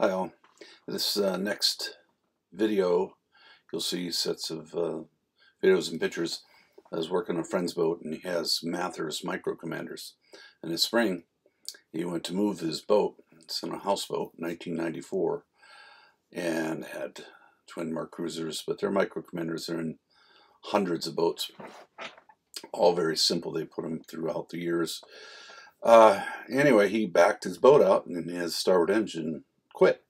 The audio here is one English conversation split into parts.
Hi all. This uh, next video, you'll see sets of uh, videos and pictures. I was working on a friend's boat and he has Mathers micro commanders. And this spring, he went to move his boat. It's in a houseboat, 1994, and had twin MerCruisers, but their micro commanders are in hundreds of boats. All very simple. They put them throughout the years. Uh, anyway, he backed his boat out and his starboard engine quit.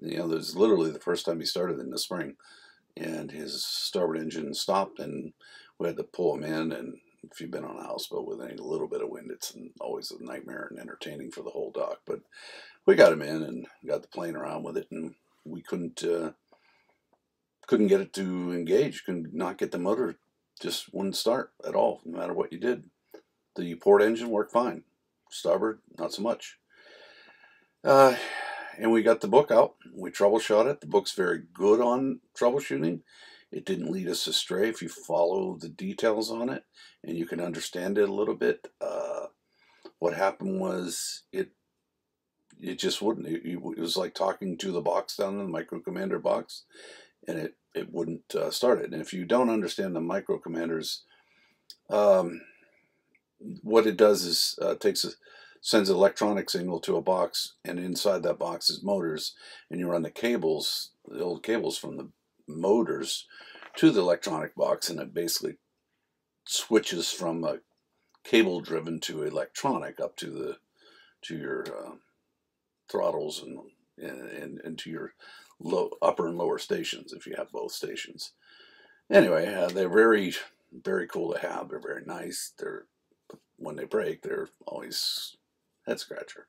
You know, this is literally the first time he started in the spring, and his starboard engine stopped, and we had to pull him in. And if you've been on a houseboat with any little bit of wind, it's always a nightmare and entertaining for the whole dock. But we got him in and got the plane around with it, and we couldn't uh, couldn't get it to engage. Could not get the motor, just wouldn't start at all, no matter what you did. The port engine worked fine. Starboard, not so much. Uh, and we got the book out. We troubleshot it. The book's very good on troubleshooting. It didn't lead us astray if you follow the details on it and you can understand it a little bit. Uh, what happened was it it just wouldn't. It, it, was like talking to the box down in the micro commander box, and it it wouldn't uh, start it. And if you don't understand the micro commanders, um, what it does is uh, takes a sends an electronic signal to a box, and inside that box is motors, and you run the cables, the old cables from the motors to the electronic box, and it basically switches from a cable driven to electronic up to the to your uh, throttles and, and and to your low upper and lower stations if you have both stations. Anyway, uh, they're very very cool to have. They're very nice. They're when they break, they're always head scratcher.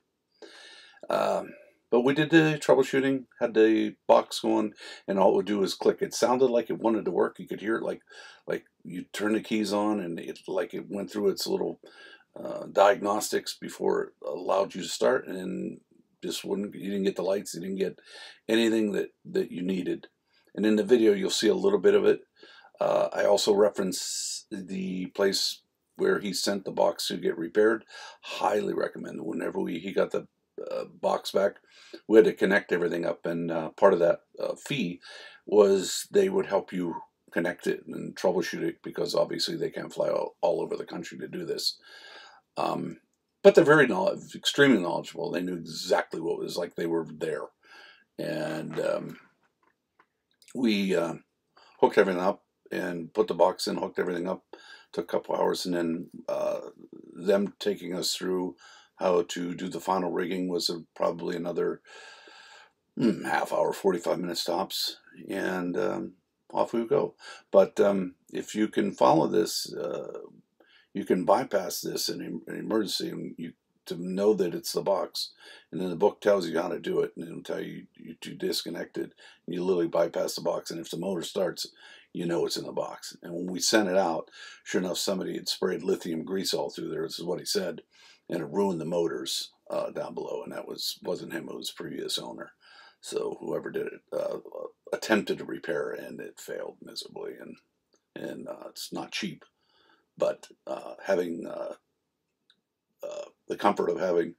Um, but we did the troubleshooting, had the box going, and all it would do is click. It sounded like it wanted to work. You could hear it like like you turn the keys on, and it like it went through its little uh, diagnostics before it allowed you to start, and just wouldn't. You didn't get the lights. You didn't get anything that that you needed. And in the video, you'll see a little bit of it. Uh, I also reference the place where he sent the box to get repaired. Highly recommend. Whenever we he got the uh, box back, we had to connect everything up, and uh, part of that uh, fee was they would help you connect it and troubleshoot it because obviously they can't fly all, all over the country to do this. Um, but they're very knowledge, extremely knowledgeable. They knew exactly what it was like. They were there, and um, we uh, hooked everything up and put the box in, hooked everything up took a couple hours, and then uh, them taking us through how to do the final rigging was a, probably another mm, half hour, 45 minute stops, and um, off we go. But um, if you can follow this, uh, you can bypass this in an emergency and you to know that it's the box. And then the book tells you how to do it, and it'll tell you, you to disconnect it. And you literally bypass the box, and if the motor starts, you know it's in the box. And when we sent it out, sure enough, somebody had sprayed lithium grease all through there. This is what he said, and it ruined the motors uh, down below. And that was wasn't him; it was previous owner. So whoever did it uh, attempted to repair, and it failed miserably. And and uh, it's not cheap, but uh, having uh, uh, the comfort of having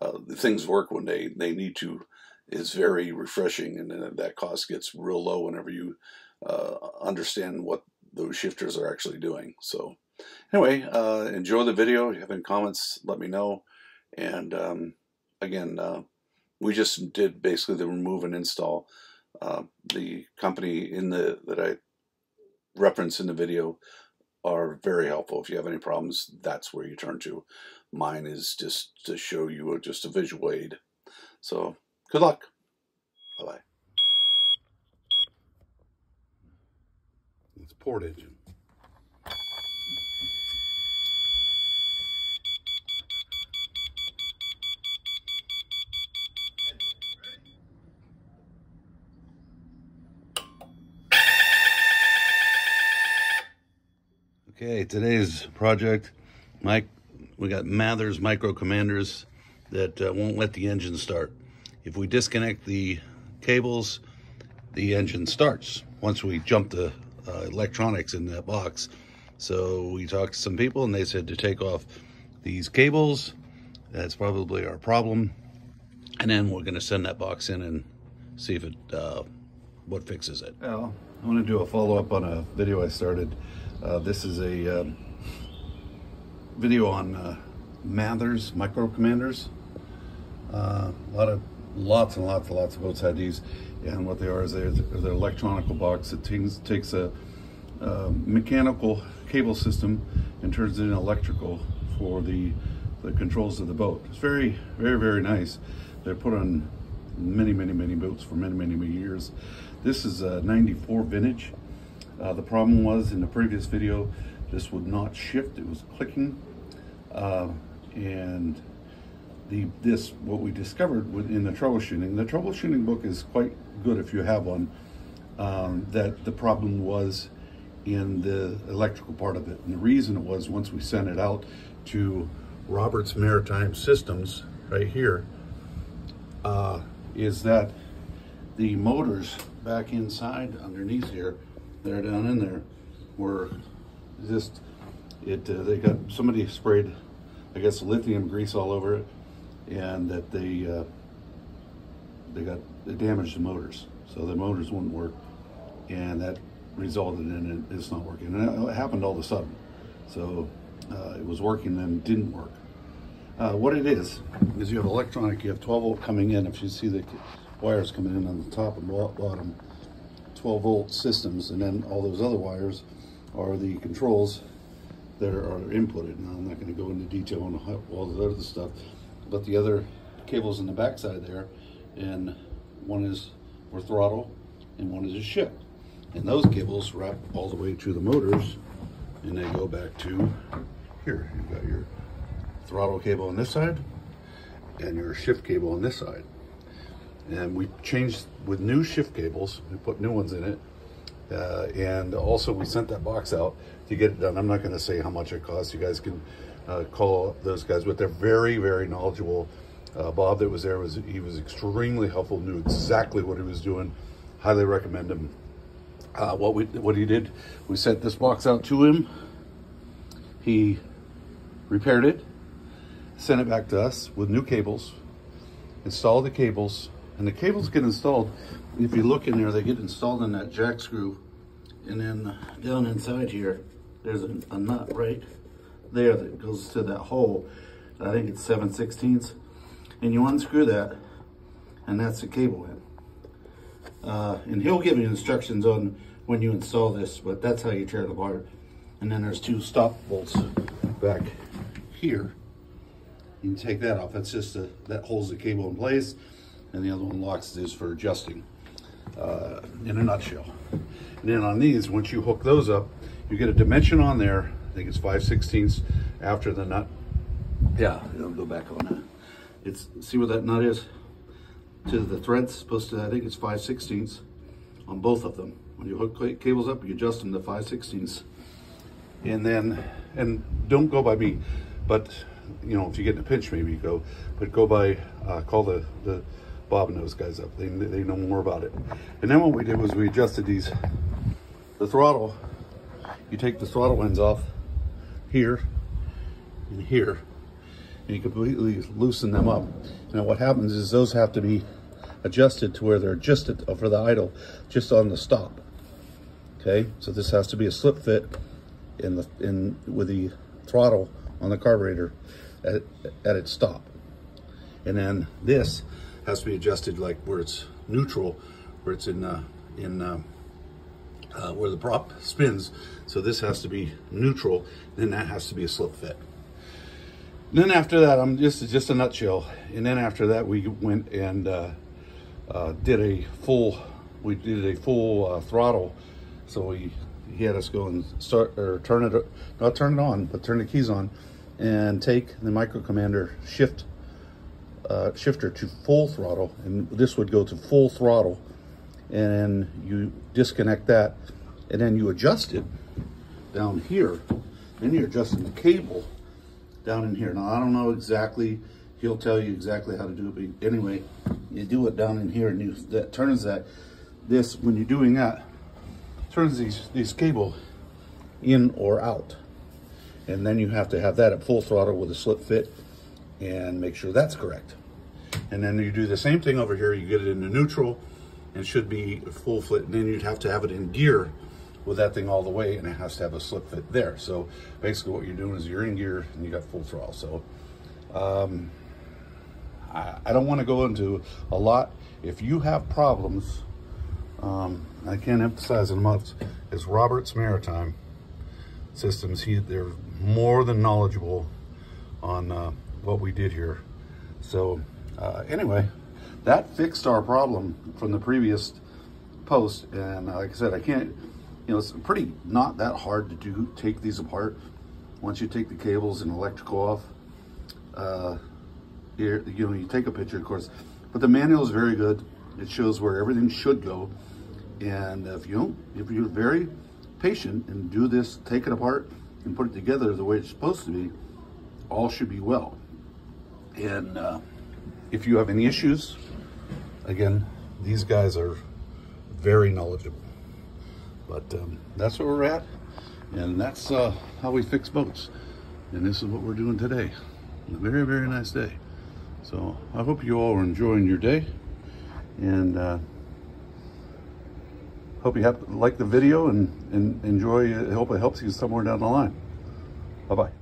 the things work when they they need to is very refreshing, and that cost gets real low whenever you uh, understand what those shifters are actually doing. So anyway, uh, enjoy the video. If you have any comments, let me know. And um, again, uh, we just did basically the remove and install. Uh, the company in the that I reference in the video are very helpful. If you have any problems, that's where you turn to. Mine is just to show you just a visual aid. So good luck. Bye-bye. Port engine. Okay, today's project, Mike, we got Mathers micro commanders that uh, won't let the engine start. If we disconnect the cables, the engine starts. Once we jump the uh, electronics in that box. So we talked to some people and they said to take off these cables. That's probably our problem. and then we're going to send that box in and see if it uh, what fixes it. Well, I want to do a follow-up on a video I started. Uh, this is a um, video on uh, Mathers micro commanders. Uh, a lot of lots and lots and lots of boats had these, and what they are is they're, they're electronical box that takes, takes a, a mechanical cable system and turns it into electrical for the the controls of the boat. It's very, very, very nice. They're put on many, many, many boats for many, many, many years. This is a 94 vintage. Uh, the problem was in the previous video, this would not shift. It was clicking. Uh, and the this what we discovered in the troubleshooting. The troubleshooting book is quite good if you have one. Um, that the problem was in the electrical part of it, and the reason it was once we sent it out to Roberts Maritime Systems right here uh, is that the motors back inside underneath here, they're down in there, were just, it, uh, they got, somebody sprayed, I guess, lithium grease all over it, and that they, uh, they got, they damaged the motors. So the motors wouldn't work, and that resulted in it, it's not working. And it happened all of a sudden. So uh, it was working and didn't work. Uh, what it is, is you have electronic, you have 12 volt coming in. If you see the wires coming in on the top and bottom, 12 volt systems, and then all those other wires are the controls that are, inputted. Now, I'm not going to go into detail on all the other stuff, but the other cables in the backside there, and one is for throttle, and one is a shift. And those cables wrap all the way to the motors, and they go back to here. You've got your throttle cable on this side and your shift cable on this side. And we changed with new shift cables, we put new ones in it. Uh, and also we sent that box out to get it done. I'm not gonna say how much it costs. You guys can uh, call those guys, but they're very, very knowledgeable. Uh, Bob that was there, was he was extremely helpful, knew exactly what he was doing. Highly recommend him. Uh, what we what he did, we sent this box out to him. He repaired it, sent it back to us with new cables, installed the cables, and the cables get installed. If you look in there, they get installed in that jack screw. And then down inside here, there's a, a nut right there that goes to that hole. I think it's 7 16ths. And you unscrew that, and that's the cable in. Uh, and he'll give you instructions on when you install this, but that's how you tear it apart. And then there's two stop bolts back here you can take that off. That's just a, that holds the cable in place, and the other one locks this for adjusting. Uh, in a nutshell. And then on these, once you hook those up, you get a dimension on there. I think it's 5 16ths after the nut. Yeah, it'll go back on that. It's see where that nut is to the threads. Supposed to, I think it's 5 16ths on both of them. When you hook cables up, you adjust them to 5 16ths. And then, and don't go by me, but you know, if you get in a pinch, maybe you go, but go by, uh, call the, the Bob and those guys up. They, they know more about it. And then what we did was we adjusted these, the throttle, you take the throttle ends off here and here, and you completely loosen them up. Now what happens is those have to be adjusted to where they're adjusted for the idle, just on the stop. Okay, so this has to be a slip fit in the in with the throttle on the carburetor at, at its stop. And then this has to be adjusted like where it's neutral, where it's in, uh, in uh, uh, where the prop spins. So this has to be neutral, then that has to be a slip fit. And then after that, I'm just just a nutshell. And then after that, we went and uh, uh, did a full, we did a full uh, throttle. So we he had us go and start or turn it, not turn it on, but turn the keys on and take the micro commander shift uh, shifter to full throttle and this would go to full throttle and you disconnect that and then you adjust it down here then you're adjusting the cable down in here now I don't know exactly he'll tell you exactly how to do it but anyway you do it down in here and you that turns that this when you're doing that turns these these cable in or out and then you have to have that at full throttle with a slip fit and make sure that's correct. And then you do the same thing over here. You get it into neutral and should be full fit. And then you'd have to have it in gear with that thing all the way and it has to have a slip fit there. So basically what you're doing is you're in gear and you got full throttle. So um, I, I don't want to go into a lot. If you have problems, um, I can't emphasize enough, is Roberts Maritime Systems. He, they're more than knowledgeable on uh, what we did here. So uh, anyway, that fixed our problem from the previous post. And uh, like I said, I can't, you know, it's pretty not that hard to do, take these apart. Once you take the cables and electrical off, uh, you know, you take a picture, of course, but the manual is very good. It shows where everything should go. And if you if you're very patient and do this, take it apart and put it together the way it's supposed to be, all should be well. And uh, if you have any issues, again, these guys are very knowledgeable. But um, that's where we're at, and that's uh, how we fix boats. And this is what we're doing today. A very, very nice day. So I hope you all are enjoying your day, and uh, hope you have like the video and, and enjoy. I hope it helps you somewhere down the line. Bye bye.